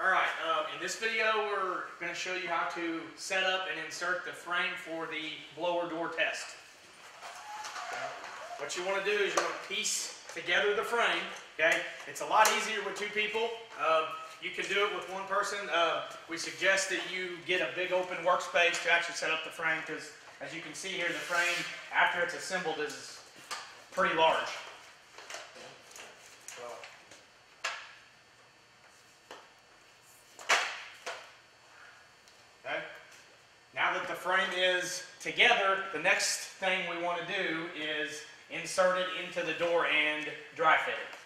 Alright, um, in this video we're going to show you how to set up and insert the frame for the blower door test. What you want to do is you want to piece together the frame, okay? It's a lot easier with two people. Um, you can do it with one person. Uh, we suggest that you get a big open workspace to actually set up the frame because as you can see here, the frame, after it's assembled, is pretty large. Okay? Now that the frame is together, the next thing we want to do is insert it into the door and dry fit it.